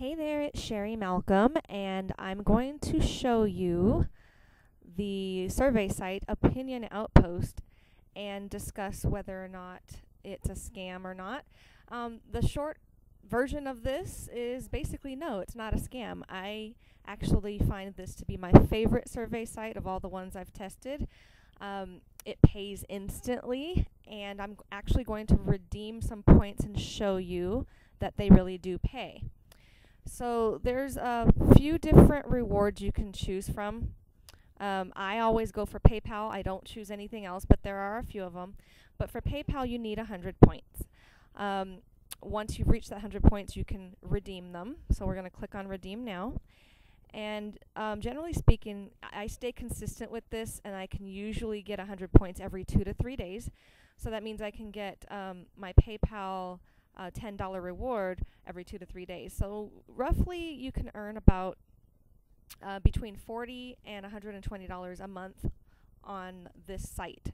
Hey there, it's Sherry Malcolm, and I'm going to show you the survey site Opinion Outpost and discuss whether or not it's a scam or not. Um, the short version of this is basically no, it's not a scam. I actually find this to be my favorite survey site of all the ones I've tested. Um, it pays instantly, and I'm actually going to redeem some points and show you that they really do pay. So there's a few different rewards you can choose from. Um, I always go for PayPal. I don't choose anything else, but there are a few of them. But for PayPal, you need 100 points. Um, once you've reached that 100 points, you can redeem them. So we're going to click on Redeem now. And um, generally speaking, I stay consistent with this, and I can usually get 100 points every two to three days. So that means I can get um, my PayPal uh, $10 reward every two to three days. So roughly you can earn about uh, between 40 and $120 a month on this site.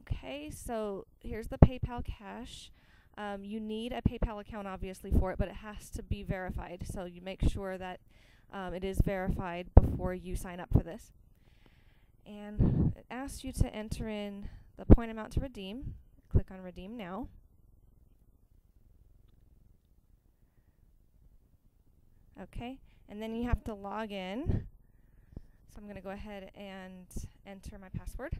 Okay, so here's the PayPal cash. Um, you need a PayPal account obviously for it, but it has to be verified. So you make sure that um, it is verified before you sign up for this. And it asks you to enter in the point amount to redeem. Click on redeem now. Okay, and then you have to log in. So I'm going to go ahead and enter my password.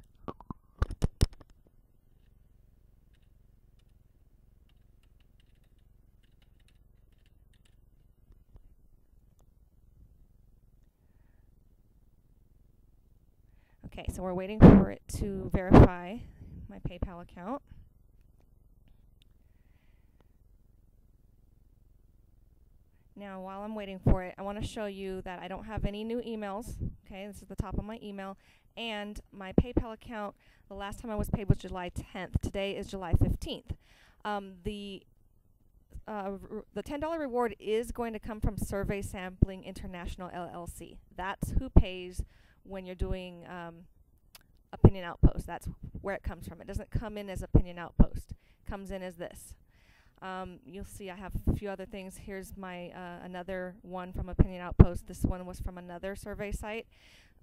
Okay, so we're waiting for it to verify my PayPal account. Now, while I'm waiting for it, I want to show you that I don't have any new emails. Okay, this is the top of my email. And my PayPal account, the last time I was paid was July 10th. Today is July 15th. Um, the uh, the $10 reward is going to come from Survey Sampling International LLC. That's who pays when you're doing um, Opinion Outpost. That's where it comes from. It doesn't come in as Opinion Outpost. It comes in as this. Um, you'll see I have a few other things. Here's my uh, another one from Opinion Outpost. This one was from another survey site.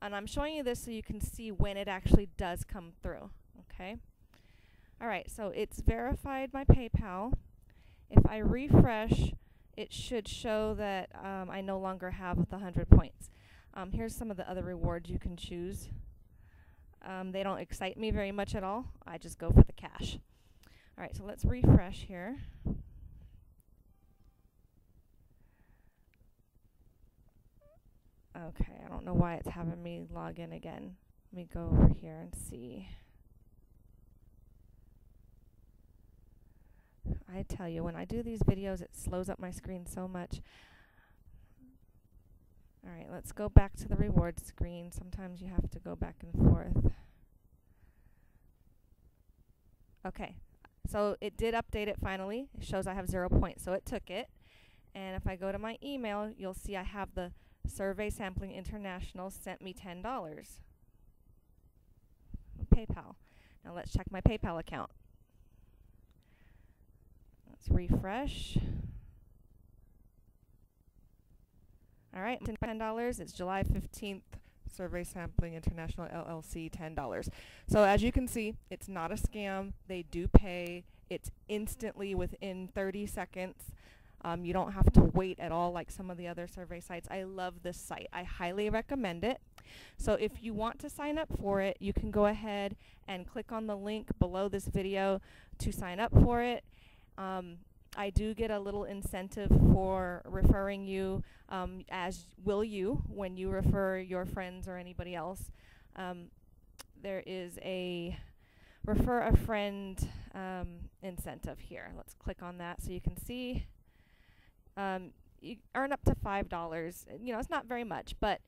And I'm showing you this so you can see when it actually does come through. Okay. All right, so it's verified my PayPal. If I refresh, it should show that um, I no longer have the 100 points. Um, here's some of the other rewards you can choose. Um, they don't excite me very much at all. I just go for the cash. All right, so let's refresh here. Okay, I don't know why it's having me log in again. Let me go over here and see. I tell you, when I do these videos, it slows up my screen so much. All right, let's go back to the reward screen. Sometimes you have to go back and forth. Okay, so it did update it finally. It shows I have zero points, so it took it. And if I go to my email, you'll see I have the Survey Sampling International sent me $10. PayPal. Now let's check my PayPal account. Let's refresh. All right, $10. It's July 15th. Survey Sampling International LLC $10. So as you can see, it's not a scam. They do pay. It's instantly within 30 seconds. Um, you don't have to wait at all like some of the other survey sites. I love this site. I highly recommend it. So if you want to sign up for it, you can go ahead and click on the link below this video to sign up for it. Um, I do get a little incentive for referring you, um, as will you when you refer your friends or anybody else. Um, there is a refer a friend um, incentive here. Let's click on that so you can see. Um, you earn up to $5. You know, it's not very much, but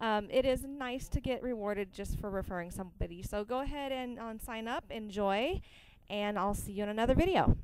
um, it is nice to get rewarded just for referring somebody. So go ahead and um, sign up, enjoy, and I'll see you in another video.